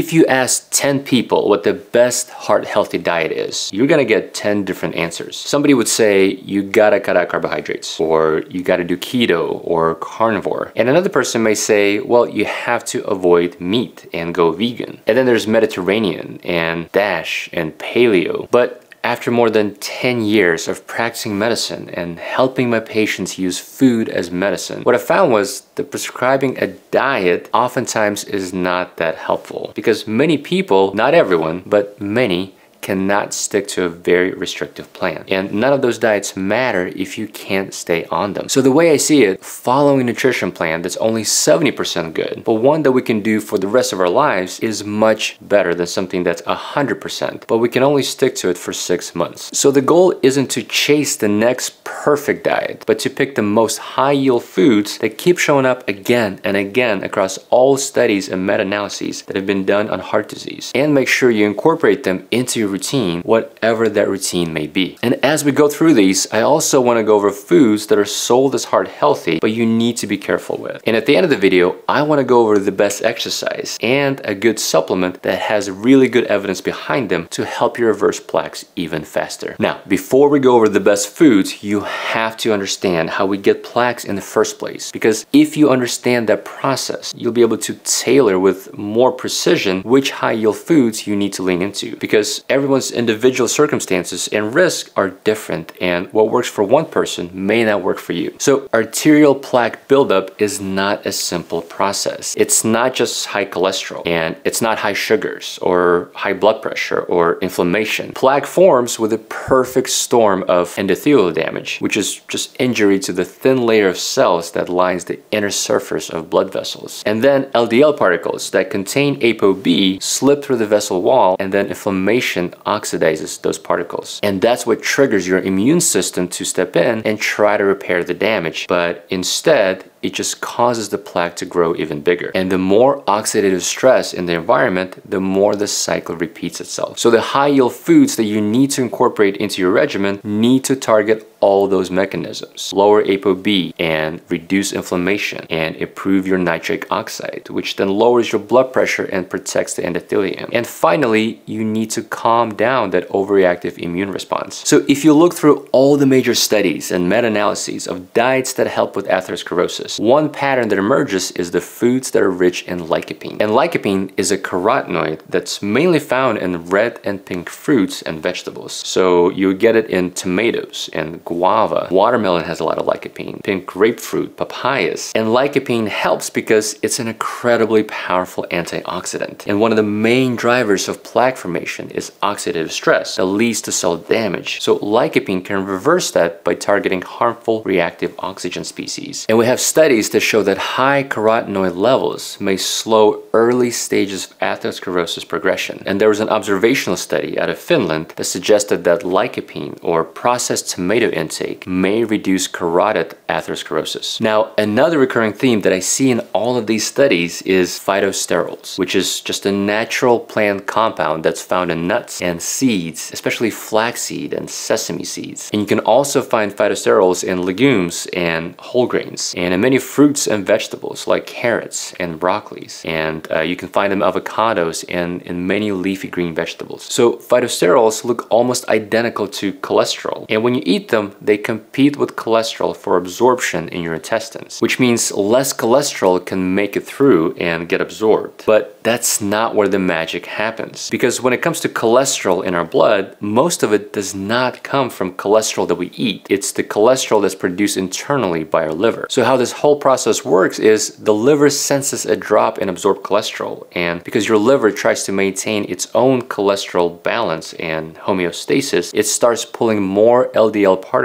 if you ask 10 people what the best heart healthy diet is, you're gonna get 10 different answers. Somebody would say you gotta cut out carbohydrates, or you gotta do keto or carnivore. And another person may say, well, you have to avoid meat and go vegan. And then there's Mediterranean and DASH and paleo. But after more than 10 years of practicing medicine and helping my patients use food as medicine, what I found was that prescribing a diet oftentimes is not that helpful because many people, not everyone, but many, cannot stick to a very restrictive plan. And none of those diets matter if you can't stay on them. So the way I see it, following a nutrition plan that's only 70% good, but one that we can do for the rest of our lives is much better than something that's 100%, but we can only stick to it for six months. So the goal isn't to chase the next perfect diet, but to pick the most high yield foods that keep showing up again and again across all studies and meta-analyses that have been done on heart disease and make sure you incorporate them into your routine, whatever that routine may be. And as we go through these, I also want to go over foods that are sold as heart healthy, but you need to be careful with. And at the end of the video, I want to go over the best exercise and a good supplement that has really good evidence behind them to help you reverse plaques even faster. Now, before we go over the best foods, you have to understand how we get plaques in the first place. Because if you understand that process, you'll be able to tailor with more precision which high yield foods you need to lean into. Because everyone's individual circumstances and risk are different and what works for one person may not work for you. So arterial plaque buildup is not a simple process. It's not just high cholesterol and it's not high sugars or high blood pressure or inflammation. Plaque forms with a perfect storm of endothelial damage, which is just injury to the thin layer of cells that lines the inner surface of blood vessels. And then LDL particles that contain ApoB slip through the vessel wall and then inflammation oxidizes those particles. And that's what triggers your immune system to step in and try to repair the damage. But instead, it just causes the plaque to grow even bigger. And the more oxidative stress in the environment, the more the cycle repeats itself. So the high yield foods that you need to incorporate into your regimen need to target all those mechanisms. Lower ApoB and reduce inflammation and improve your nitric oxide, which then lowers your blood pressure and protects the endothelium. And finally, you need to calm down that overreactive immune response. So if you look through all the major studies and meta-analyses of diets that help with atherosclerosis, one pattern that emerges is the foods that are rich in lycopene. And lycopene is a carotenoid that's mainly found in red and pink fruits and vegetables. So you get it in tomatoes and guava. Watermelon has a lot of lycopene, pink grapefruit, papayas. And lycopene helps because it's an incredibly powerful antioxidant. And one of the main drivers of plaque formation is oxidative stress that leads to cell damage. So lycopene can reverse that by targeting harmful reactive oxygen species. And we have studies that show that high carotenoid levels may slow early stages of atherosclerosis progression. And there was an observational study out of Finland that suggested that lycopene or processed tomato intake may reduce carotid atherosclerosis. Now, another recurring theme that I see in all of these studies is phytosterols, which is just a natural plant compound that's found in nuts and seeds, especially flaxseed and sesame seeds. And you can also find phytosterols in legumes and whole grains. And in many fruits and vegetables like carrots and broccolis. And uh, you can find them avocados and in many leafy green vegetables. So phytosterols look almost identical to cholesterol. And when you eat them, they compete with cholesterol for absorption in your intestines, which means less cholesterol can make it through and get absorbed. But that's not where the magic happens. Because when it comes to cholesterol in our blood, most of it does not come from cholesterol that we eat. It's the cholesterol that's produced internally by our liver. So how this whole process works is the liver senses a drop in absorbed cholesterol and because your liver tries to maintain its own cholesterol balance and homeostasis, it starts pulling more LDL particles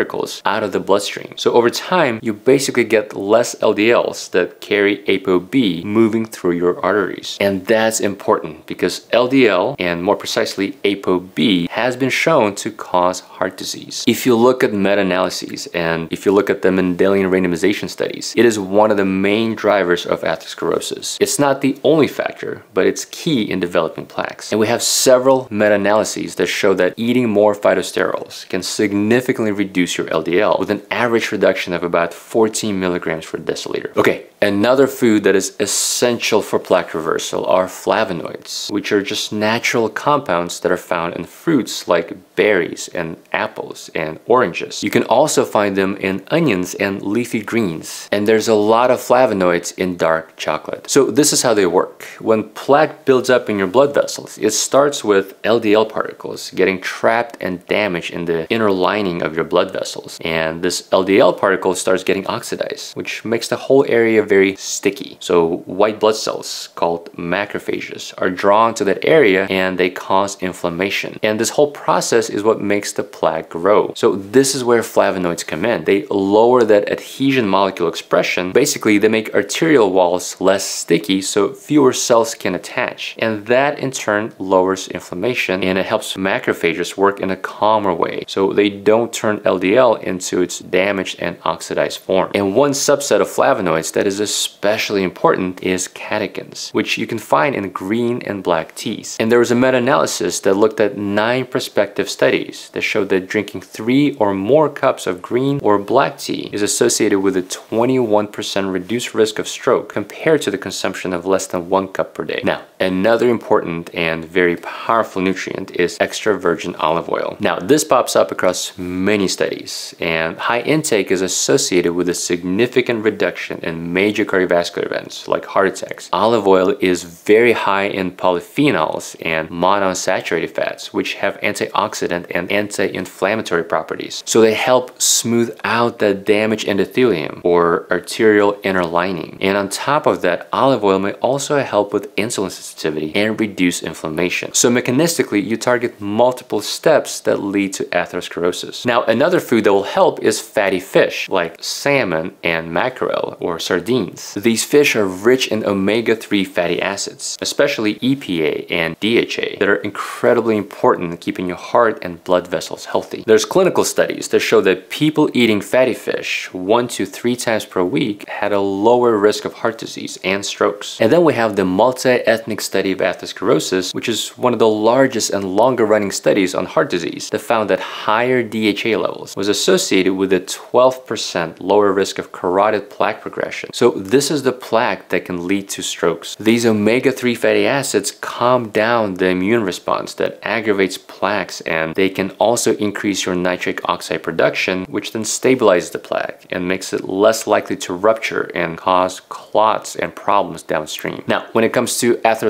out of the bloodstream. So over time, you basically get less LDLs that carry ApoB moving through your arteries. And that's important because LDL, and more precisely ApoB, has been shown to cause heart disease. If you look at meta-analyses and if you look at the Mendelian randomization studies, it is one of the main drivers of atherosclerosis. It's not the only factor, but it's key in developing plaques. And we have several meta-analyses that show that eating more phytosterols can significantly reduce your LDL with an average reduction of about 14 milligrams per deciliter. Okay, Another food that is essential for plaque reversal are flavonoids, which are just natural compounds that are found in fruits like berries and apples and oranges. You can also find them in onions and leafy greens. And there's a lot of flavonoids in dark chocolate. So this is how they work. When plaque builds up in your blood vessels, it starts with LDL particles getting trapped and damaged in the inner lining of your blood vessels. And this LDL particle starts getting oxidized, which makes the whole area very sticky. So white blood cells called macrophages are drawn to that area and they cause inflammation. And this whole process is what makes the plaque grow. So this is where flavonoids come in. They lower that adhesion molecule expression. Basically, they make arterial walls less sticky so fewer cells can attach. And that in turn lowers inflammation and it helps macrophages work in a calmer way. So they don't turn LDL into its damaged and oxidized form. And one subset of flavonoids that is especially important is catechins, which you can find in green and black teas. And there was a meta-analysis that looked at nine prospective studies that showed that drinking three or more cups of green or black tea is associated with a 21% reduced risk of stroke compared to the consumption of less than one cup per day. Now, another important and very powerful nutrient is extra virgin olive oil. Now, this pops up across many studies, and high intake is associated with a significant reduction in major cardiovascular events like heart attacks. Olive oil is very high in polyphenols and monounsaturated fats, which have antioxidant and anti-inflammatory properties. So they help smooth out the damaged endothelium or arterial inner lining. And on top of that, olive oil may also help with insulin sensitivity and reduce inflammation. So mechanistically, you target multiple steps that lead to atherosclerosis. Now, another food that will help is fatty fish like salmon and mackerel or sardines. These fish are rich in omega-3 fatty acids, especially EPA and DHA that are incredibly important in keeping your heart and blood vessels healthy. There's clinical studies that show that people eating fatty fish one to three times per week had a lower risk of heart disease and strokes. And then we have the multi-ethnic study of atherosclerosis, which is one of the largest and longer running studies on heart disease that found that higher DHA levels was associated with a 12% lower risk of carotid plaque progression. So this is the plaque that can lead to strokes. These omega-3 fatty acids calm down the immune response that aggravates plaques and they can also increase your nitric oxide production, which then stabilizes the plaque and makes it less likely to rupture and cause clots and problems downstream. Now, when it comes to atherosclerosis,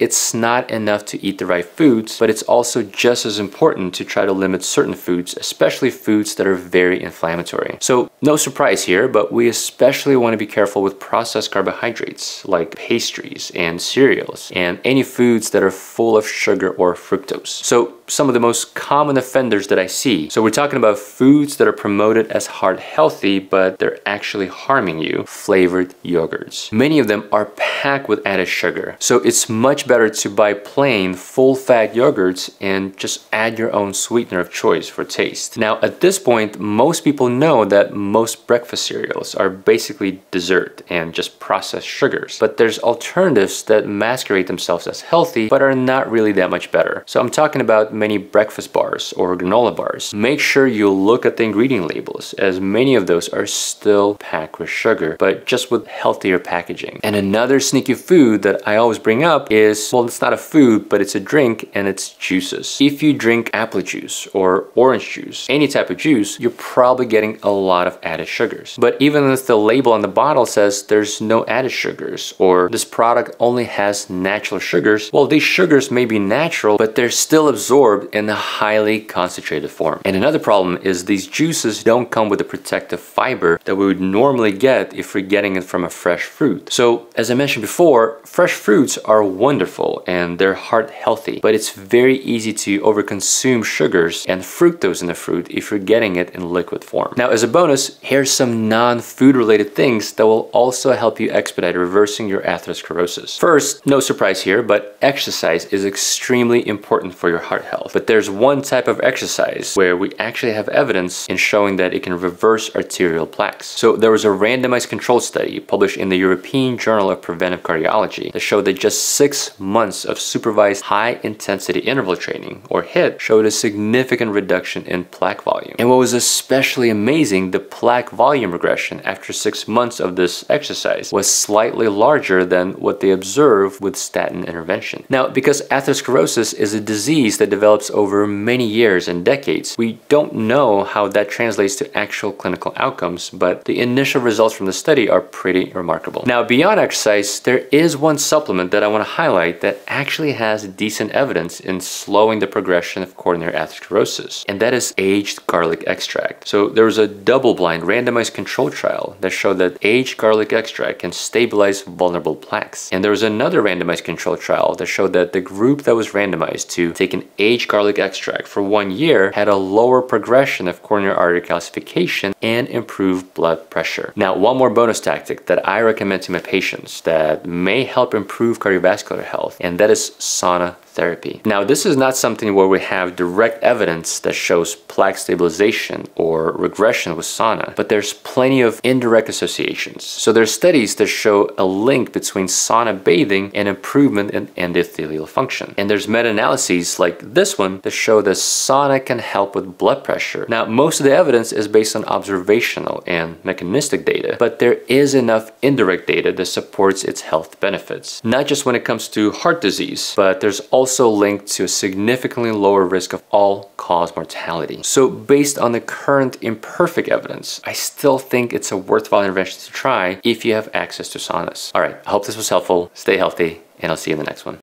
it's not enough to eat the right foods, but it's also just as important to try to limit certain foods, especially foods that are very inflammatory. So no surprise here, but we especially want to be careful with processed carbohydrates like pastries and cereals and any foods that are full of sugar or fructose. So some of the most common offenders that I see. So we're talking about foods that are promoted as heart healthy, but they're actually harming you. Flavored yogurts. Many of them are packed with added sugar. So it's much better to buy plain full fat yogurts and just add your own sweetener of choice for taste. Now at this point, most people know that most breakfast cereals are basically dessert and just processed sugars. But there's alternatives that masquerade themselves as healthy, but are not really that much better. So I'm talking about many breakfast bars or granola bars. Make sure you look at the ingredient labels as many of those are still packed with sugar, but just with healthier packaging. And another sneaky food that I always bring up is, well, it's not a food, but it's a drink and it's juices. If you drink apple juice or orange juice, any type of juice, you're probably getting a lot of added sugars. But even if the label on the bottle says there's no added sugars or this product only has natural sugars, well, these sugars may be natural, but they're still absorbed in a highly concentrated form. And another problem is these juices don't come with the protective fiber that we would normally get if we're getting it from a fresh fruit. So as I mentioned before, fresh fruits are wonderful and they're heart healthy, but it's very easy to overconsume sugars and fructose in the fruit if you're getting it in liquid form. Now as a bonus, here's some non-food related things that will also help you expedite reversing your atherosclerosis. First, no surprise here, but exercise is extremely important for your heart health health. But there's one type of exercise where we actually have evidence in showing that it can reverse arterial plaques. So there was a randomized controlled study published in the European Journal of Preventive Cardiology that showed that just six months of supervised high intensity interval training, or HIIT, showed a significant reduction in plaque volume. And what was especially amazing, the plaque volume regression after six months of this exercise was slightly larger than what they observed with statin intervention. Now, because atherosclerosis is a disease that develops over many years and decades, we don't know how that translates to actual clinical outcomes, but the initial results from the study are pretty remarkable. Now, beyond exercise, there is one supplement that I want to highlight that actually has decent evidence in slowing the progression of coronary atherosclerosis, and that is aged garlic extract. So there was a double-blind randomized control trial that showed that aged garlic extract can stabilize vulnerable plaques. And there was another randomized control trial that showed that the group that was randomized to take an aged garlic extract for one year had a lower progression of coronary artery calcification and improved blood pressure. Now, one more bonus tactic that I recommend to my patients that may help improve cardiovascular health, and that is sauna therapy. Now, this is not something where we have direct evidence that shows plaque stabilization or regression with sauna, but there's plenty of indirect associations. So there's studies that show a link between sauna bathing and improvement in endothelial function. And there's meta-analyses like this one that show that sauna can help with blood pressure. Now, most of the evidence is based on observational and mechanistic data, but there is enough indirect data that supports its health benefits. Not just when it comes to heart disease, but there's also also linked to a significantly lower risk of all-cause mortality. So based on the current imperfect evidence, I still think it's a worthwhile intervention to try if you have access to saunas. All right, I hope this was helpful. Stay healthy, and I'll see you in the next one.